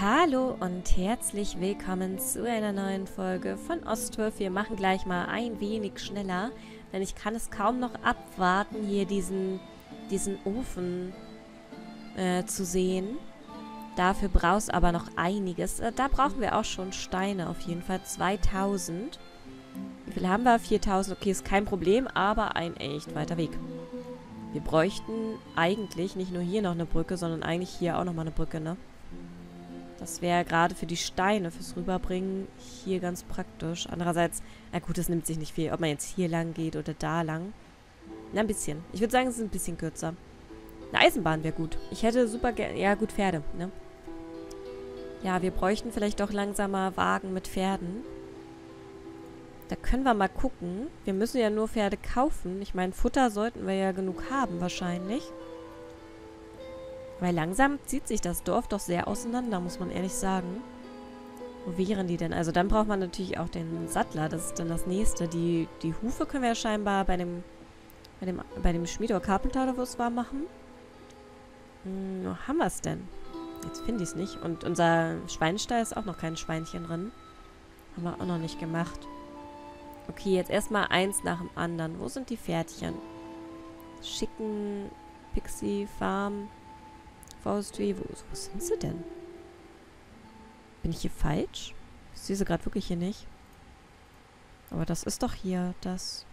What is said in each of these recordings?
Hallo und herzlich willkommen zu einer neuen Folge von Ostwolf. Wir machen gleich mal ein wenig schneller, denn ich kann es kaum noch abwarten, hier diesen, diesen Ofen äh, zu sehen. Dafür brauchst aber noch einiges. Äh, da brauchen wir auch schon Steine auf jeden Fall. 2000. Wie viel haben wir? 4000. Okay, ist kein Problem, aber ein echt weiter Weg. Wir bräuchten eigentlich nicht nur hier noch eine Brücke, sondern eigentlich hier auch nochmal eine Brücke, ne? Das wäre gerade für die Steine, fürs Rüberbringen, hier ganz praktisch. Andererseits, na gut, das nimmt sich nicht viel, ob man jetzt hier lang geht oder da lang. Na, ein bisschen. Ich würde sagen, es ist ein bisschen kürzer. Eine Eisenbahn wäre gut. Ich hätte super gerne... Ja, gut, Pferde, ne? Ja, wir bräuchten vielleicht doch langsamer Wagen mit Pferden. Da können wir mal gucken. Wir müssen ja nur Pferde kaufen. Ich meine, Futter sollten wir ja genug haben, wahrscheinlich. Weil langsam zieht sich das Dorf doch sehr auseinander, muss man ehrlich sagen. Wo wären die denn? Also dann braucht man natürlich auch den Sattler. Das ist dann das nächste. Die, die Hufe können wir ja scheinbar bei dem, bei dem, bei dem Schmied oder Carpenter oder wo es war machen. Hm, wo haben wir es denn? Jetzt finde ich es nicht. Und unser Schweinstall ist auch noch kein Schweinchen drin. Haben wir auch noch nicht gemacht. Okay, jetzt erstmal eins nach dem anderen. Wo sind die Pferdchen? Schicken, Pixie, Farm. Forestry, wo, wo sind sie denn? Bin ich hier falsch? Ich sehe sie gerade wirklich hier nicht. Aber das ist doch hier das...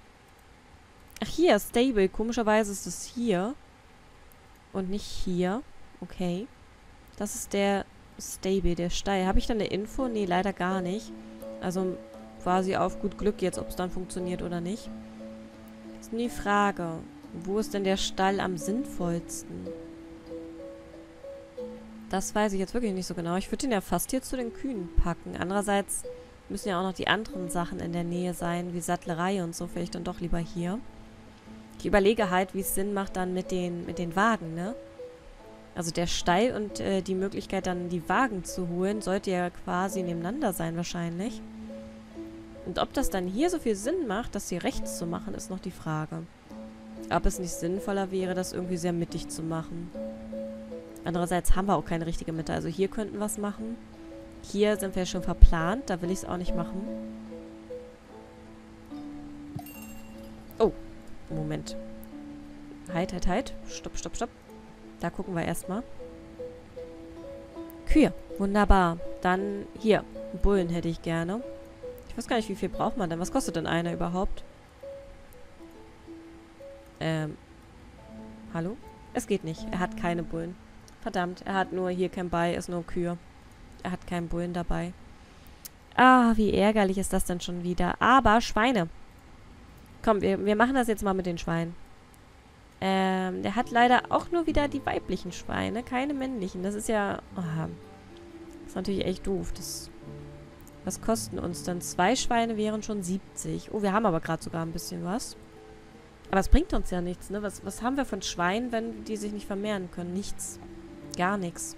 Ach, hier, Stable. Komischerweise ist es hier. Und nicht hier. Okay. Das ist der Stable, der Stall. Habe ich da eine Info? Nee, leider gar nicht. Also quasi auf gut Glück jetzt, ob es dann funktioniert oder nicht. Ist nur die Frage. Wo ist denn der Stall am sinnvollsten? Das weiß ich jetzt wirklich nicht so genau. Ich würde ihn ja fast hier zu den Kühen packen. Andererseits müssen ja auch noch die anderen Sachen in der Nähe sein, wie Sattlerei und so. Vielleicht dann doch lieber hier. Ich überlege halt, wie es Sinn macht dann mit den, mit den Wagen, ne? Also der Stall und äh, die Möglichkeit dann die Wagen zu holen, sollte ja quasi nebeneinander sein wahrscheinlich. Und ob das dann hier so viel Sinn macht, das hier rechts zu machen, ist noch die Frage. Ob es nicht sinnvoller wäre, das irgendwie sehr mittig zu machen. Andererseits haben wir auch keine richtige Mitte. Also hier könnten wir es machen. Hier sind wir schon verplant. Da will ich es auch nicht machen. Oh, Moment. Halt, halt, halt. Stopp, stopp, stopp. Da gucken wir erstmal. Kühe. Wunderbar. Dann hier. Bullen hätte ich gerne. Ich weiß gar nicht, wie viel braucht man denn? Was kostet denn einer überhaupt? Ähm. Hallo? Es geht nicht. Er hat keine Bullen. Verdammt, er hat nur hier kein Bei, ist nur Kühe. Er hat keinen Bullen dabei. Ah, wie ärgerlich ist das denn schon wieder. Aber Schweine. Komm, wir, wir machen das jetzt mal mit den Schweinen. Ähm, der hat leider auch nur wieder die weiblichen Schweine, keine männlichen. Das ist ja... Oh, das ist natürlich echt doof. Das, was kosten uns denn? Zwei Schweine wären schon 70. Oh, wir haben aber gerade sogar ein bisschen was. Aber es bringt uns ja nichts, ne? Was, was haben wir von Schweinen, wenn die sich nicht vermehren können? Nichts. Gar nichts.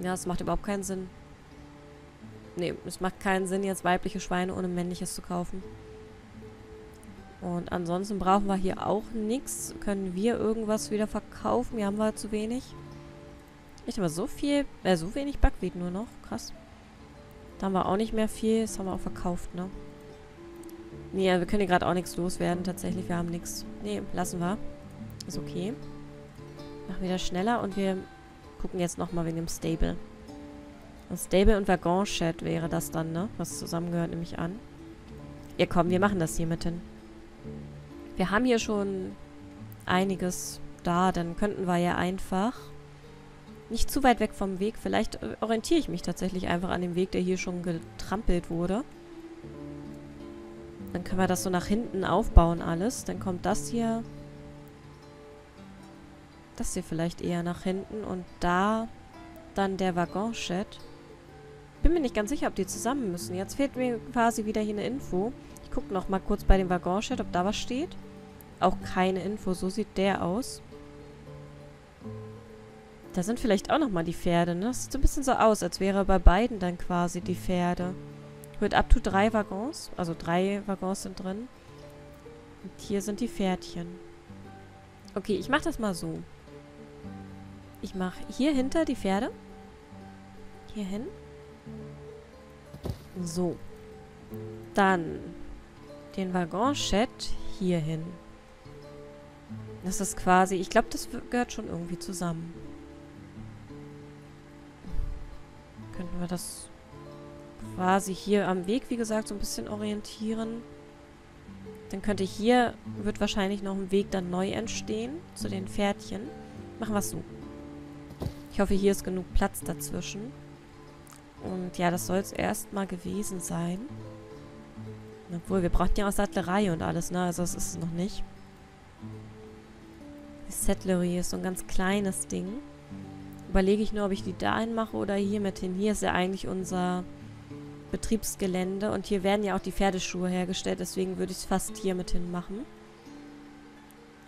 Ja, es macht überhaupt keinen Sinn. Nee, es macht keinen Sinn, jetzt weibliche Schweine ohne männliches zu kaufen. Und ansonsten brauchen wir hier auch nichts. Können wir irgendwas wieder verkaufen? Hier haben wir zu wenig. Nicht aber so viel, äh, so wenig Backweed nur noch. Krass. Da haben wir auch nicht mehr viel. Das haben wir auch verkauft, ne? Nee, wir können hier gerade auch nichts loswerden. Tatsächlich, wir haben nichts. Nee, lassen wir. Ist okay. Machen wieder schneller und wir gucken jetzt nochmal wegen dem Stable. Und Stable und Waggon-Shed wäre das dann, ne? Was zusammengehört, nehme ich an. Ja, komm, wir machen das hier mitten. Wir haben hier schon einiges da, dann könnten wir ja einfach nicht zu weit weg vom Weg. Vielleicht äh, orientiere ich mich tatsächlich einfach an dem Weg, der hier schon getrampelt wurde. Dann können wir das so nach hinten aufbauen alles. Dann kommt das hier das hier vielleicht eher nach hinten und da dann der Waggon-Chat. Bin mir nicht ganz sicher, ob die zusammen müssen. Jetzt fehlt mir quasi wieder hier eine Info. Ich gucke noch mal kurz bei dem Waggon-Chat, ob da was steht. Auch keine Info. So sieht der aus. Da sind vielleicht auch noch mal die Pferde, ne? Das sieht so ein bisschen so aus, als wäre bei beiden dann quasi die Pferde. Mit up to drei Waggons. Also drei Waggons sind drin. Und hier sind die Pferdchen. Okay, ich mache das mal so. Ich mache hier hinter die Pferde. Hier hin. So. Dann den Waggon-Chat hier hin. Das ist quasi, ich glaube, das gehört schon irgendwie zusammen. Könnten wir das quasi hier am Weg, wie gesagt, so ein bisschen orientieren. Dann könnte hier, wird wahrscheinlich noch ein Weg dann neu entstehen zu den Pferdchen. Machen wir es so. Ich hoffe, hier ist genug Platz dazwischen. Und ja, das soll es erstmal gewesen sein. Obwohl, wir brauchten ja auch Sattlerei und alles, ne? Also das ist es noch nicht. Die Settlery ist so ein ganz kleines Ding. Überlege ich nur, ob ich die dahin mache oder hier mit hin. Hier ist ja eigentlich unser Betriebsgelände und hier werden ja auch die Pferdeschuhe hergestellt. Deswegen würde ich es fast hier mit hin machen.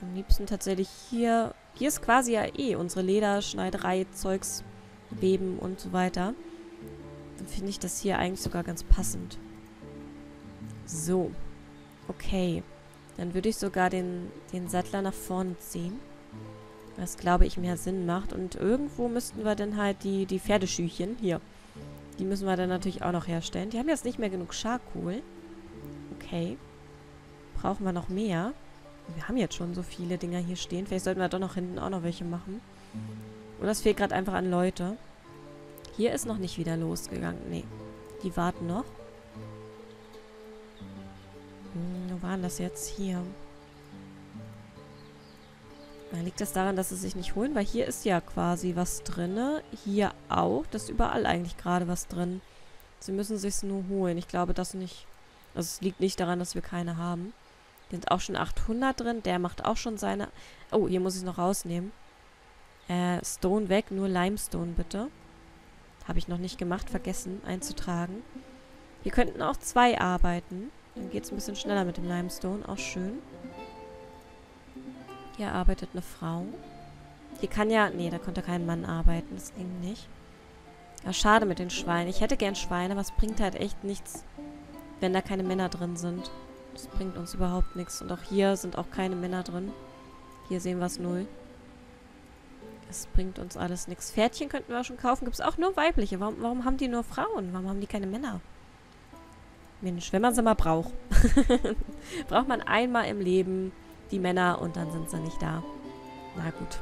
Am liebsten tatsächlich hier. Hier ist quasi ja eh unsere Lederschneiderei, Zeugs, Weben und so weiter. Dann finde ich das hier eigentlich sogar ganz passend. So. Okay. Dann würde ich sogar den, den Sattler nach vorne ziehen. Was, glaube ich, mehr Sinn macht. Und irgendwo müssten wir dann halt die, die Pferdeschüchen, hier, die müssen wir dann natürlich auch noch herstellen. Die haben jetzt nicht mehr genug Charcoal. Okay. Brauchen wir noch mehr? Wir haben jetzt schon so viele Dinger hier stehen. Vielleicht sollten wir doch noch hinten auch noch welche machen. Oder es fehlt gerade einfach an Leute. Hier ist noch nicht wieder losgegangen. Nee. Die warten noch. Hm, wo waren das jetzt? Hier. Da liegt das daran, dass sie sich nicht holen? Weil hier ist ja quasi was drin. Hier auch. Das ist überall eigentlich gerade was drin. Sie müssen sich nur holen. Ich glaube, das nicht... Also es liegt nicht daran, dass wir keine haben. Hier sind auch schon 800 drin. Der macht auch schon seine... Oh, hier muss ich noch rausnehmen. Äh, Stone weg. Nur Limestone bitte. Habe ich noch nicht gemacht. Vergessen einzutragen. Wir könnten auch zwei arbeiten. Dann geht es ein bisschen schneller mit dem Limestone. Auch schön. Hier arbeitet eine Frau. Hier kann ja... Nee, da konnte kein Mann arbeiten. Das ging nicht. Ja, schade mit den Schweinen. Ich hätte gern Schweine, aber es bringt halt echt nichts, wenn da keine Männer drin sind. Das bringt uns überhaupt nichts. Und auch hier sind auch keine Männer drin. Hier sehen wir es null. Das bringt uns alles nichts. Pferdchen könnten wir schon kaufen. Gibt es auch nur weibliche. Warum, warum haben die nur Frauen? Warum haben die keine Männer? Mensch, wenn man sie mal braucht. Braucht man einmal im Leben die Männer und dann sind sie nicht da. Na gut.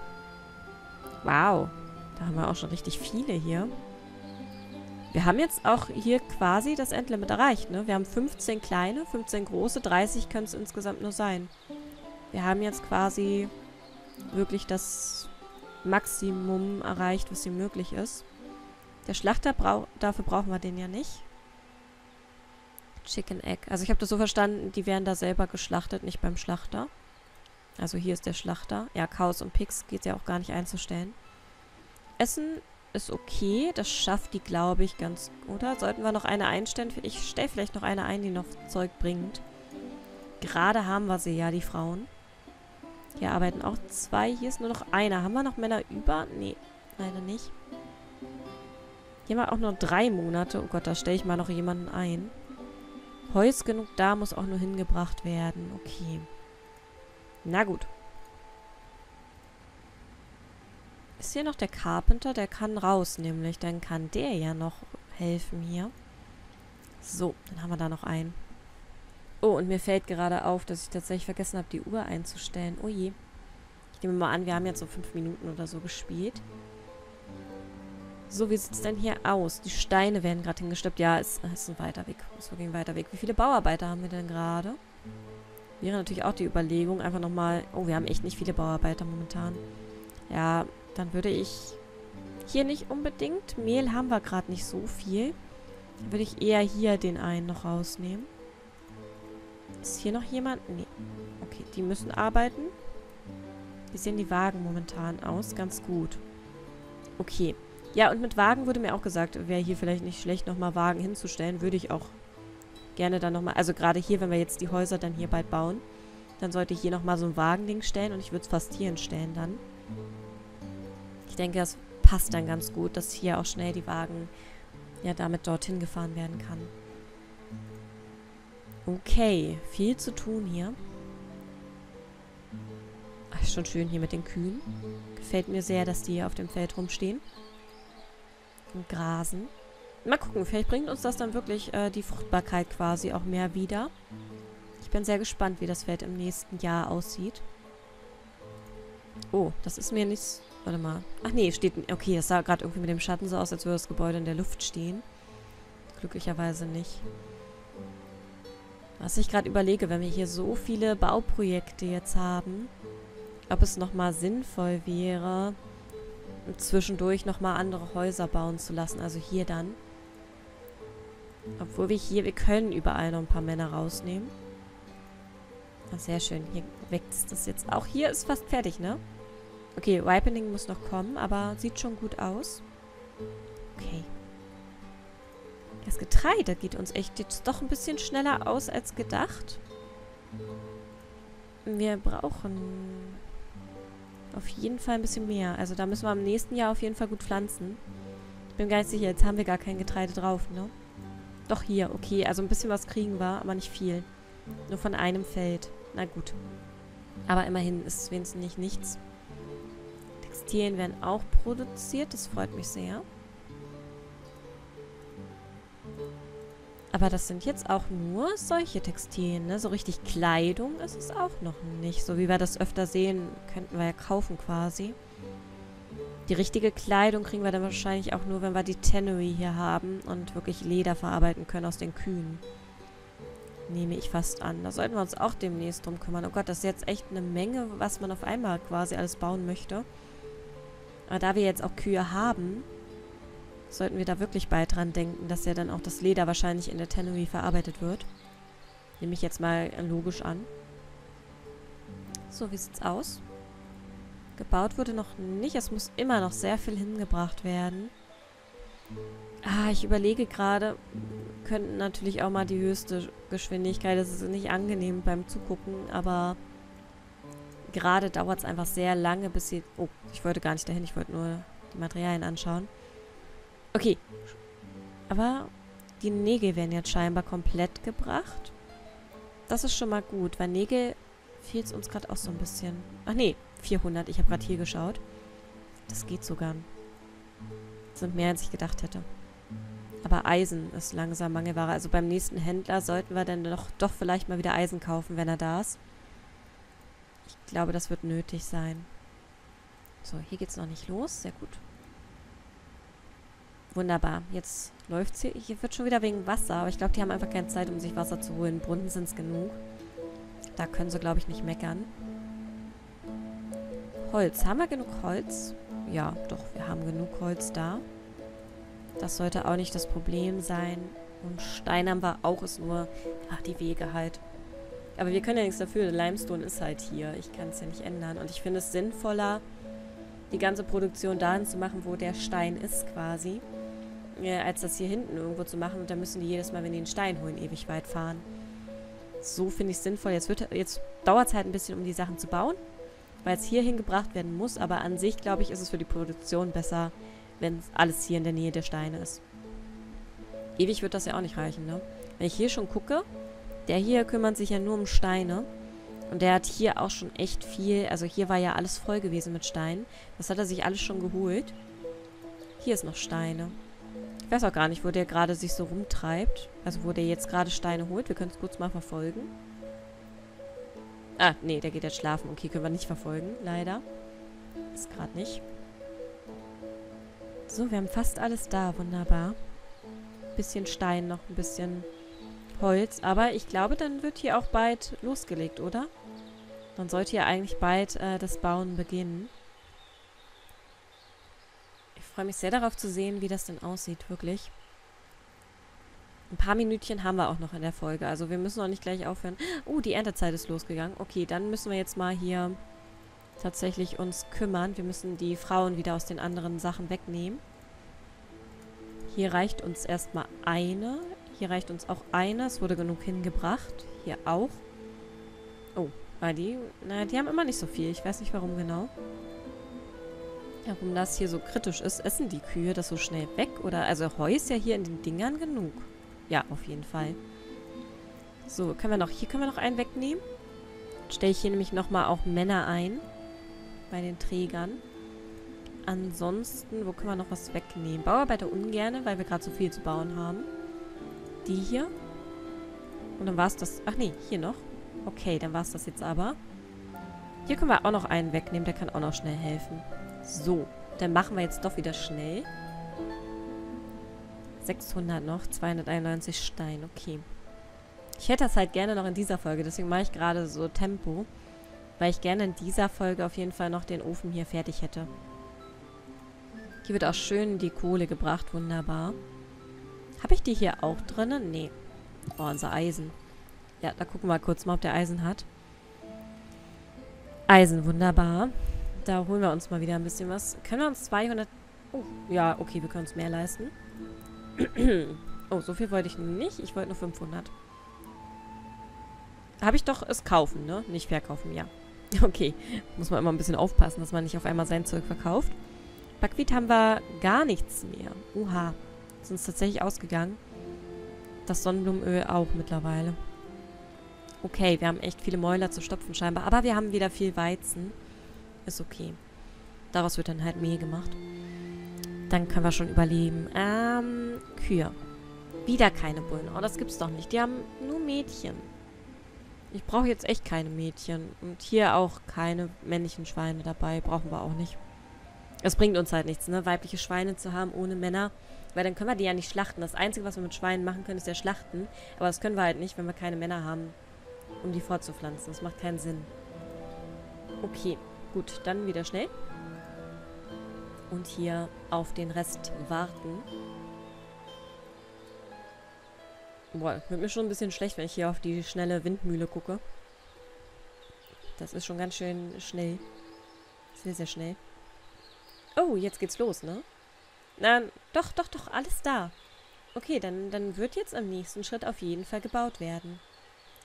Wow. Da haben wir auch schon richtig viele hier. Wir haben jetzt auch hier quasi das Endlimit erreicht, ne? Wir haben 15 kleine, 15 große, 30 können es insgesamt nur sein. Wir haben jetzt quasi wirklich das Maximum erreicht, was hier möglich ist. Der Schlachter, brauch dafür brauchen wir den ja nicht. Chicken Egg. Also ich habe das so verstanden, die werden da selber geschlachtet, nicht beim Schlachter. Also hier ist der Schlachter. Ja, Chaos und Pix geht ja auch gar nicht einzustellen. Essen ist okay. Das schafft die, glaube ich, ganz... Oder? Sollten wir noch eine einstellen? Ich stelle vielleicht noch eine ein, die noch Zeug bringt. Gerade haben wir sie ja, die Frauen. Hier arbeiten auch zwei. Hier ist nur noch einer. Haben wir noch Männer über? Nee, leider nicht. Hier haben wir auch nur drei Monate. Oh Gott, da stelle ich mal noch jemanden ein. Ist genug da, muss auch nur hingebracht werden. Okay. Na gut. Ist hier noch der Carpenter? Der kann raus, nämlich. Dann kann der ja noch helfen hier. So, dann haben wir da noch einen. Oh, und mir fällt gerade auf, dass ich tatsächlich vergessen habe, die Uhr einzustellen. Oh je. Ich nehme mal an, wir haben jetzt so fünf Minuten oder so gespielt. So, wie sieht es denn hier aus? Die Steine werden gerade hingesteppt. Ja, es ist, ein weiter Weg. Ist wirklich ein weiter Weg. Wie viele Bauarbeiter haben wir denn gerade? Wäre natürlich auch die Überlegung, einfach nochmal... Oh, wir haben echt nicht viele Bauarbeiter momentan. Ja, dann würde ich hier nicht unbedingt. Mehl haben wir gerade nicht so viel. Dann würde ich eher hier den einen noch rausnehmen. Ist hier noch jemand? Nee. Okay, die müssen arbeiten. Wie sehen die Wagen momentan aus? Ganz gut. Okay. Ja, und mit Wagen wurde mir auch gesagt, wäre hier vielleicht nicht schlecht, nochmal Wagen hinzustellen. Würde ich auch gerne dann nochmal, also gerade hier, wenn wir jetzt die Häuser dann hier bald bauen, dann sollte ich hier nochmal so ein Wagending stellen und ich würde es fast hier hinstellen dann. Ich denke, das passt dann ganz gut, dass hier auch schnell die Wagen ja damit dorthin gefahren werden kann. Okay, viel zu tun hier. Ach, schon schön hier mit den Kühen. Gefällt mir sehr, dass die hier auf dem Feld rumstehen. und grasen. Mal gucken, vielleicht bringt uns das dann wirklich äh, die Fruchtbarkeit quasi auch mehr wieder. Ich bin sehr gespannt, wie das Feld im nächsten Jahr aussieht. Oh, das ist mir nicht... Warte mal. Ach nee, steht... Okay, das sah gerade irgendwie mit dem Schatten so aus, als würde das Gebäude in der Luft stehen. Glücklicherweise nicht. Was ich gerade überlege, wenn wir hier so viele Bauprojekte jetzt haben, ob es nochmal sinnvoll wäre, zwischendurch nochmal andere Häuser bauen zu lassen. Also hier dann. Obwohl wir hier, wir können überall noch ein paar Männer rausnehmen. Ah, sehr schön. Hier wächst das jetzt auch. Hier ist fast fertig, ne? Okay, Ripening muss noch kommen, aber sieht schon gut aus. Okay. Das Getreide geht uns echt jetzt doch ein bisschen schneller aus als gedacht. Wir brauchen auf jeden Fall ein bisschen mehr. Also da müssen wir im nächsten Jahr auf jeden Fall gut pflanzen. Ich bin gar nicht sicher, jetzt haben wir gar kein Getreide drauf, ne? Doch hier, okay. Also ein bisschen was kriegen wir, aber nicht viel. Nur von einem Feld. Na gut. Aber immerhin ist es wenigstens nicht nichts. Textilien werden auch produziert. Das freut mich sehr. Aber das sind jetzt auch nur solche Textilien, ne? So richtig Kleidung ist es auch noch nicht. So wie wir das öfter sehen, könnten wir ja kaufen quasi. Die richtige Kleidung kriegen wir dann wahrscheinlich auch nur, wenn wir die Tannery hier haben und wirklich Leder verarbeiten können aus den Kühen. Nehme ich fast an. Da sollten wir uns auch demnächst drum kümmern. Oh Gott, das ist jetzt echt eine Menge, was man auf einmal quasi alles bauen möchte. Aber da wir jetzt auch Kühe haben, sollten wir da wirklich bald dran denken, dass ja dann auch das Leder wahrscheinlich in der Tannery verarbeitet wird. Nehme ich jetzt mal logisch an. So, wie sieht's aus? Gebaut wurde noch nicht. Es muss immer noch sehr viel hingebracht werden. Ah, ich überlege gerade, könnten natürlich auch mal die höchste Geschwindigkeit. Das ist nicht angenehm beim Zugucken, aber gerade dauert es einfach sehr lange, bis sie... Oh, ich wollte gar nicht dahin. Ich wollte nur die Materialien anschauen. Okay. Aber die Nägel werden jetzt scheinbar komplett gebracht. Das ist schon mal gut, weil Nägel fehlt es uns gerade auch so ein bisschen. Ach nee, 400. Ich habe gerade hier geschaut. Das geht sogar. Das sind mehr, als ich gedacht hätte. Aber Eisen ist langsam Mangelware. Also beim nächsten Händler sollten wir dann doch, doch vielleicht mal wieder Eisen kaufen, wenn er da ist. Ich glaube, das wird nötig sein. So, hier geht es noch nicht los. Sehr gut. Wunderbar. Jetzt läuft es hier. Hier wird schon wieder wegen Wasser. Aber ich glaube, die haben einfach keine Zeit, um sich Wasser zu holen. Brunnen sind es genug. Da können sie, glaube ich, nicht meckern. Holz. Haben wir genug Holz? Ja, doch. Wir haben genug Holz da. Das sollte auch nicht das Problem sein. Und Stein haben wir auch. Ist nur, ach, die Wege halt. Aber wir können ja nichts dafür. Limestone ist halt hier. Ich kann es ja nicht ändern. Und ich finde es sinnvoller, die ganze Produktion dahin zu machen, wo der Stein ist quasi äh, als das hier hinten irgendwo zu machen. Und dann müssen die jedes Mal, wenn die einen Stein holen, ewig weit fahren. So finde ich es sinnvoll. Jetzt, jetzt dauert es halt ein bisschen, um die Sachen zu bauen, weil es hier hingebracht werden muss. Aber an sich, glaube ich, ist es für die Produktion besser, wenn alles hier in der Nähe der Steine ist. Ewig wird das ja auch nicht reichen, ne? Wenn ich hier schon gucke, der hier kümmert sich ja nur um Steine. Und der hat hier auch schon echt viel, also hier war ja alles voll gewesen mit Steinen. Das hat er sich alles schon geholt. Hier ist noch Steine weiß auch gar nicht, wo der gerade sich so rumtreibt. Also wo der jetzt gerade Steine holt. Wir können es kurz mal verfolgen. Ah, nee, der geht jetzt schlafen. Okay, können wir nicht verfolgen, leider. Ist gerade nicht. So, wir haben fast alles da. Wunderbar. Bisschen Stein noch, ein bisschen Holz. Aber ich glaube, dann wird hier auch bald losgelegt, oder? Dann sollte hier eigentlich bald äh, das Bauen beginnen freue mich sehr darauf zu sehen, wie das denn aussieht, wirklich. Ein paar Minütchen haben wir auch noch in der Folge. Also wir müssen noch nicht gleich aufhören. Oh, die Erntezeit ist losgegangen. Okay, dann müssen wir jetzt mal hier tatsächlich uns kümmern. Wir müssen die Frauen wieder aus den anderen Sachen wegnehmen. Hier reicht uns erstmal eine. Hier reicht uns auch eine. Es wurde genug hingebracht. Hier auch. Oh, weil die... Naja, die haben immer nicht so viel. Ich weiß nicht, warum genau. Warum das hier so kritisch ist. Essen die Kühe das so schnell weg? Oder, also Heu ist ja hier in den Dingern genug. Ja, auf jeden Fall. So, können wir noch, hier können wir noch einen wegnehmen. Stelle ich hier nämlich nochmal auch Männer ein. Bei den Trägern. Ansonsten, wo können wir noch was wegnehmen? Bauarbeiter ungerne, weil wir gerade so viel zu bauen haben. Die hier. Und dann war es das... Ach nee, hier noch. Okay, dann war es das jetzt aber. Hier können wir auch noch einen wegnehmen, der kann auch noch schnell helfen. So, dann machen wir jetzt doch wieder schnell. 600 noch, 291 Stein, okay. Ich hätte das halt gerne noch in dieser Folge, deswegen mache ich gerade so Tempo. Weil ich gerne in dieser Folge auf jeden Fall noch den Ofen hier fertig hätte. Hier wird auch schön die Kohle gebracht, wunderbar. Habe ich die hier auch drinnen? Nee. Oh, unser Eisen. Ja, da gucken wir kurz mal, ob der Eisen hat. Eisen, wunderbar. Da holen wir uns mal wieder ein bisschen was. Können wir uns 200... Oh, ja, okay, wir können uns mehr leisten. oh, so viel wollte ich nicht. Ich wollte nur 500. Habe ich doch es kaufen, ne? Nicht verkaufen, ja. Okay, muss man immer ein bisschen aufpassen, dass man nicht auf einmal sein Zeug verkauft. Backwied haben wir gar nichts mehr. Uha, ist uns tatsächlich ausgegangen. Das Sonnenblumenöl auch mittlerweile. Okay, wir haben echt viele Mäuler zu stopfen scheinbar. Aber wir haben wieder viel Weizen. Ist okay. Daraus wird dann halt Mehl gemacht. Dann können wir schon überleben. Ähm, Kühe. Wieder keine Bullen. Oh, das gibt's doch nicht. Die haben nur Mädchen. Ich brauche jetzt echt keine Mädchen. Und hier auch keine männlichen Schweine dabei. Brauchen wir auch nicht. Es bringt uns halt nichts, ne? Weibliche Schweine zu haben ohne Männer. Weil dann können wir die ja nicht schlachten. Das Einzige, was wir mit Schweinen machen können, ist ja schlachten. Aber das können wir halt nicht, wenn wir keine Männer haben, um die fortzupflanzen. Das macht keinen Sinn. Okay, gut. Dann wieder schnell. Und hier auf den Rest warten. Boah, wird mir schon ein bisschen schlecht, wenn ich hier auf die schnelle Windmühle gucke. Das ist schon ganz schön schnell. Sehr, sehr schnell. Oh, jetzt geht's los, ne? Na, doch, doch, doch, alles da. Okay, dann, dann wird jetzt am nächsten Schritt auf jeden Fall gebaut werden.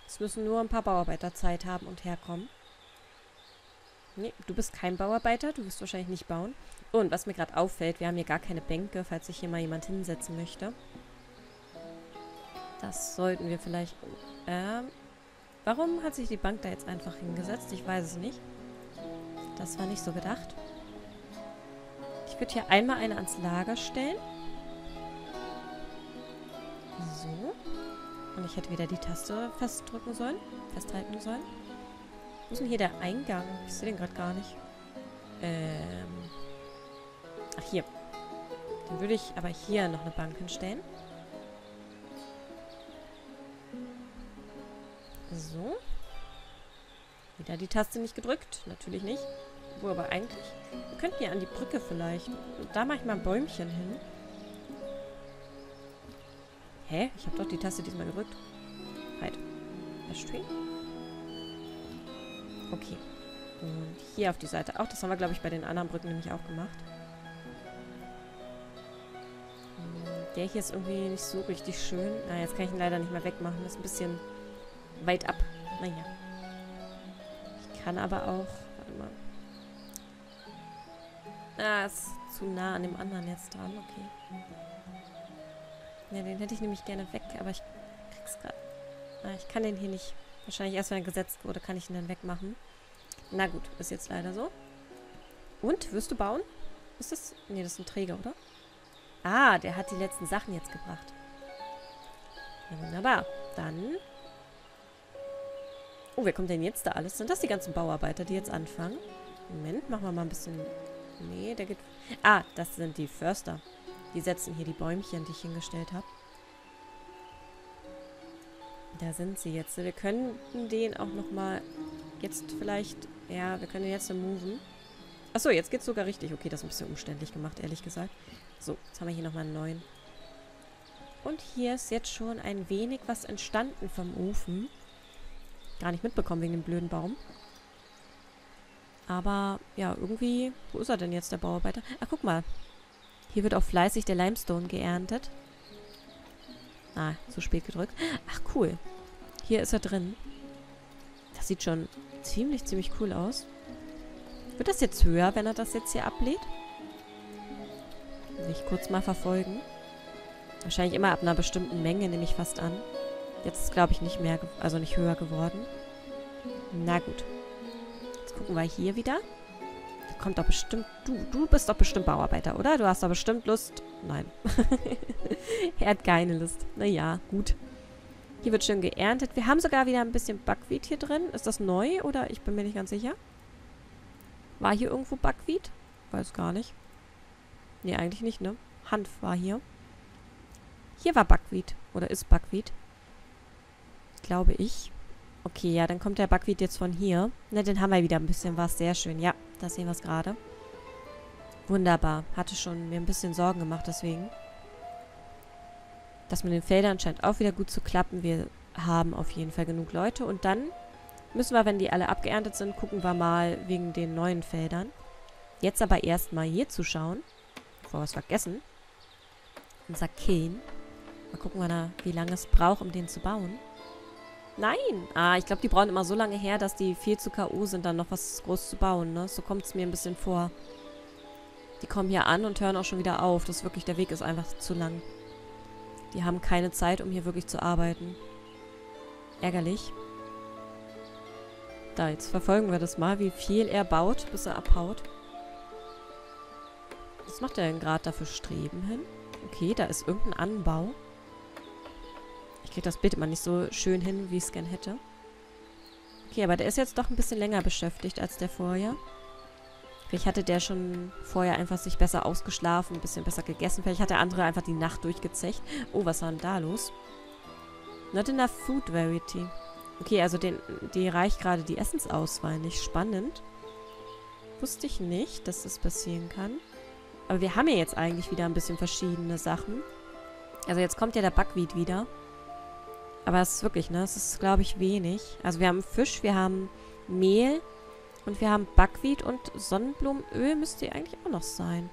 Es müssen nur ein paar Bauarbeiter Zeit haben und herkommen. Nee, du bist kein Bauarbeiter, du wirst wahrscheinlich nicht bauen. Und was mir gerade auffällt, wir haben hier gar keine Bänke, falls sich hier mal jemand hinsetzen möchte. Das sollten wir vielleicht... Ähm, warum hat sich die Bank da jetzt einfach hingesetzt? Ich weiß es nicht. Das war nicht so gedacht. Ich würde hier einmal eine ans Lager stellen. So. Und ich hätte wieder die Taste festdrücken sollen. Festhalten sollen. Wo ist denn hier der Eingang? Ich sehe den gerade gar nicht. Ähm. Ach, hier. Dann würde ich aber hier noch eine Bank hinstellen. So. Wieder die Taste nicht gedrückt. Natürlich nicht. Wo aber eigentlich... Wir könnten ja an die Brücke vielleicht. Da mache ich mal ein Bäumchen hin. Hä? Ich habe doch die Taste diesmal gedrückt. Halt. Stream. Okay. Und hier auf die Seite auch. Das haben wir, glaube ich, bei den anderen Brücken nämlich auch gemacht. Der hier ist irgendwie nicht so richtig schön. Ah, jetzt kann ich ihn leider nicht mehr wegmachen. Das ist ein bisschen weit ab. Naja. Ich kann aber auch... Ah, ist zu nah an dem anderen jetzt dran. Okay. Ja, den hätte ich nämlich gerne weg, aber ich krieg's gerade... Ah, ich kann den hier nicht... Wahrscheinlich erst, wenn er gesetzt wurde, kann ich ihn dann wegmachen. Na gut, ist jetzt leider so. Und, wirst du bauen? Ist das... Nee, das ist ein Träger, oder? Ah, der hat die letzten Sachen jetzt gebracht. Ja, wunderbar. Dann Oh, wer kommt denn jetzt da alles? Sind das die ganzen Bauarbeiter, die jetzt anfangen? Moment, machen wir mal ein bisschen... Nee, der geht... Ah, das sind die Förster. Die setzen hier die Bäumchen, die ich hingestellt habe. Da sind sie jetzt. Wir könnten den auch nochmal... Jetzt vielleicht... Ja, wir können den jetzt moven. Achso, jetzt geht's sogar richtig. Okay, das ist ein bisschen umständlich gemacht, ehrlich gesagt. So, jetzt haben wir hier nochmal einen neuen. Und hier ist jetzt schon ein wenig was entstanden vom Ofen. Gar nicht mitbekommen wegen dem blöden Baum. Aber, ja, irgendwie... Wo ist er denn jetzt, der Bauarbeiter? Ach, guck mal. Hier wird auch fleißig der Limestone geerntet. Ah, zu spät gedrückt. Ach, cool. Hier ist er drin. Das sieht schon ziemlich, ziemlich cool aus. Wird das jetzt höher, wenn er das jetzt hier ablädt? Will ich kurz mal verfolgen. Wahrscheinlich immer ab einer bestimmten Menge, nehme ich fast an. Jetzt ist, glaube ich, nicht mehr, also nicht höher geworden. Na gut. Gucken wir hier wieder. kommt doch bestimmt... Du, du bist doch bestimmt Bauarbeiter, oder? Du hast doch bestimmt Lust... Nein. er hat keine Lust. Naja, gut. Hier wird schön geerntet. Wir haben sogar wieder ein bisschen Buckwheat hier drin. Ist das neu oder? Ich bin mir nicht ganz sicher. War hier irgendwo Buckwheat? Weiß gar nicht. Nee, eigentlich nicht, ne? Hanf war hier. Hier war Buckwheat. Oder ist Buckwheat. Glaube ich. Okay, ja, dann kommt der Buckwheat jetzt von hier. Ne, dann haben wir wieder ein bisschen was. Sehr schön. Ja, da sehen wir es gerade. Wunderbar. Hatte schon mir ein bisschen Sorgen gemacht deswegen. Das mit den Feldern scheint auch wieder gut zu klappen. Wir haben auf jeden Fall genug Leute. Und dann müssen wir, wenn die alle abgeerntet sind, gucken wir mal wegen den neuen Feldern. Jetzt aber erstmal hier zuschauen. Bevor wir es vergessen. Unser Kane. Mal gucken, wir wie lange es braucht, um den zu bauen. Nein! Ah, ich glaube, die brauchen immer so lange her, dass die viel zu K.O. sind, dann noch was groß zu bauen, ne? So kommt es mir ein bisschen vor. Die kommen hier an und hören auch schon wieder auf. Das ist wirklich, der Weg ist einfach zu lang. Die haben keine Zeit, um hier wirklich zu arbeiten. Ärgerlich. Da, jetzt verfolgen wir das mal, wie viel er baut, bis er abhaut. Was macht er denn gerade da für Streben hin? Okay, da ist irgendein Anbau. Ich kriege das Bild immer nicht so schön hin, wie ich es gern hätte. Okay, aber der ist jetzt doch ein bisschen länger beschäftigt als der vorher. Vielleicht hatte der schon vorher einfach sich besser ausgeschlafen, ein bisschen besser gegessen. Vielleicht hat der andere einfach die Nacht durchgezecht. Oh, was war denn da los? Not enough food variety. Okay, also den, die reicht gerade die Essensauswahl nicht. Spannend. Wusste ich nicht, dass das passieren kann. Aber wir haben ja jetzt eigentlich wieder ein bisschen verschiedene Sachen. Also jetzt kommt ja der Buckwheat wieder. Aber es ist wirklich, ne? Es ist, glaube ich, wenig. Also wir haben Fisch, wir haben Mehl, und wir haben Buckwheat und Sonnenblumenöl müsste eigentlich auch noch sein.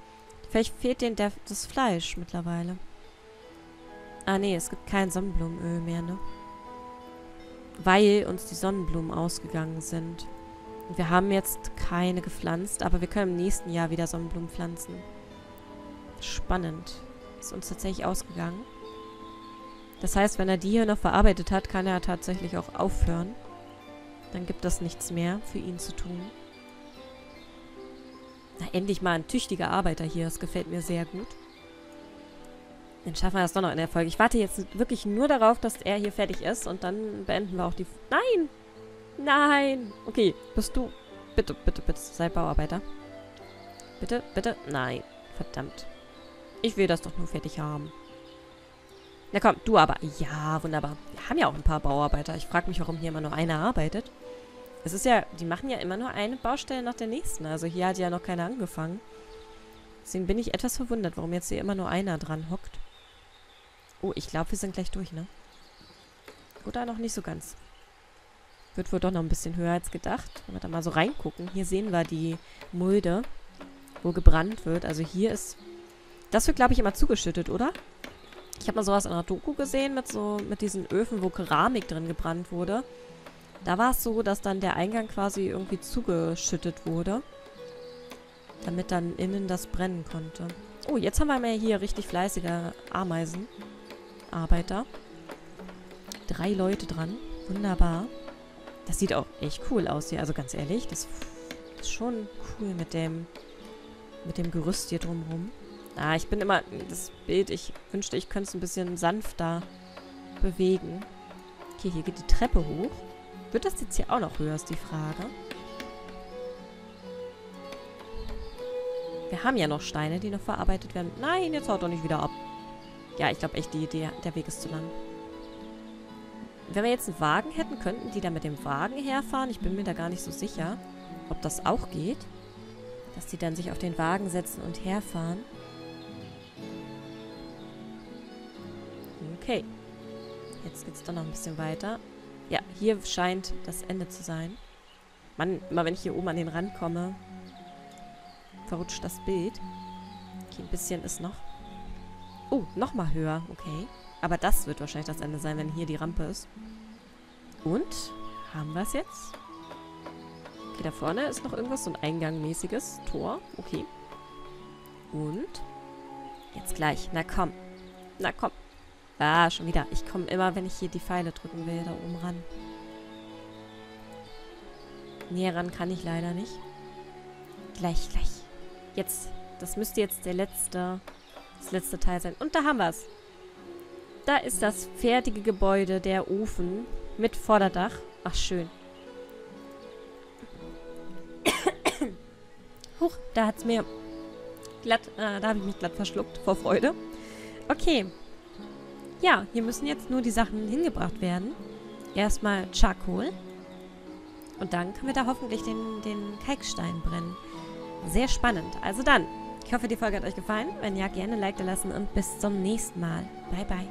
Vielleicht fehlt denen der, das Fleisch mittlerweile. Ah, nee, es gibt kein Sonnenblumenöl mehr, ne? Weil uns die Sonnenblumen ausgegangen sind. Und wir haben jetzt keine gepflanzt, aber wir können im nächsten Jahr wieder Sonnenblumen pflanzen. Spannend. Ist uns tatsächlich ausgegangen. Das heißt, wenn er die hier noch verarbeitet hat, kann er tatsächlich auch aufhören. Dann gibt es nichts mehr für ihn zu tun. Na, endlich mal ein tüchtiger Arbeiter hier. Das gefällt mir sehr gut. Dann schaffen wir das doch noch in der Folge. Ich warte jetzt wirklich nur darauf, dass er hier fertig ist. Und dann beenden wir auch die... Nein! Nein! Okay, bist du... Bitte, bitte, bitte, sei Bauarbeiter. Bitte, bitte. Nein. Verdammt. Ich will das doch nur fertig haben. Na komm, du aber. Ja, wunderbar. Wir haben ja auch ein paar Bauarbeiter. Ich frage mich, warum hier immer nur einer arbeitet. Es ist ja, die machen ja immer nur eine Baustelle nach der nächsten. Also hier hat ja noch keiner angefangen. Deswegen bin ich etwas verwundert, warum jetzt hier immer nur einer dran hockt. Oh, ich glaube, wir sind gleich durch, ne? Oder noch nicht so ganz. Wird wohl doch noch ein bisschen höher als gedacht. Wenn wir da mal so reingucken. Hier sehen wir die Mulde, wo gebrannt wird. Also hier ist... Das wird, glaube ich, immer zugeschüttet, oder? Ich habe mal sowas in einer Doku gesehen mit so mit diesen Öfen, wo Keramik drin gebrannt wurde. Da war es so, dass dann der Eingang quasi irgendwie zugeschüttet wurde. Damit dann innen das brennen konnte. Oh, jetzt haben wir hier richtig fleißige Ameisenarbeiter. Drei Leute dran. Wunderbar. Das sieht auch echt cool aus hier. Also ganz ehrlich, das ist schon cool mit dem, mit dem Gerüst hier drumherum. Ah, ich bin immer... Das Bild, ich wünschte, ich könnte es ein bisschen sanfter bewegen. Okay, hier geht die Treppe hoch. Wird das jetzt hier auch noch höher, ist die Frage. Wir haben ja noch Steine, die noch verarbeitet werden. Nein, jetzt haut doch nicht wieder ab. Ja, ich glaube echt, die, die, der Weg ist zu lang. Wenn wir jetzt einen Wagen hätten, könnten die da mit dem Wagen herfahren. Ich bin mir da gar nicht so sicher, ob das auch geht. Dass die dann sich auf den Wagen setzen und herfahren. Okay. Jetzt geht es doch noch ein bisschen weiter. Ja, hier scheint das Ende zu sein. Mann, immer wenn ich hier oben an den Rand komme, verrutscht das Bild. Okay, ein bisschen ist noch. Oh, nochmal höher. Okay. Aber das wird wahrscheinlich das Ende sein, wenn hier die Rampe ist. Und? Haben wir es jetzt? Okay, da vorne ist noch irgendwas, so ein eingangmäßiges Tor. Okay. Und? Jetzt gleich. Na komm. Na komm. Ah, schon wieder. Ich komme immer, wenn ich hier die Pfeile drücken will, da oben ran. Näher ran kann ich leider nicht. Gleich, gleich. Jetzt. Das müsste jetzt der letzte, das letzte Teil sein. Und da haben wir es. Da ist das fertige Gebäude, der Ofen mit Vorderdach. Ach, schön. Huch, da hat es mir glatt, äh, da habe ich mich glatt verschluckt vor Freude. Okay. Ja, hier müssen jetzt nur die Sachen hingebracht werden. Erstmal Charcoal. Und dann können wir da hoffentlich den, den Kalkstein brennen. Sehr spannend. Also dann, ich hoffe, die Folge hat euch gefallen. Wenn ja, gerne Like da lassen und bis zum nächsten Mal. Bye, bye.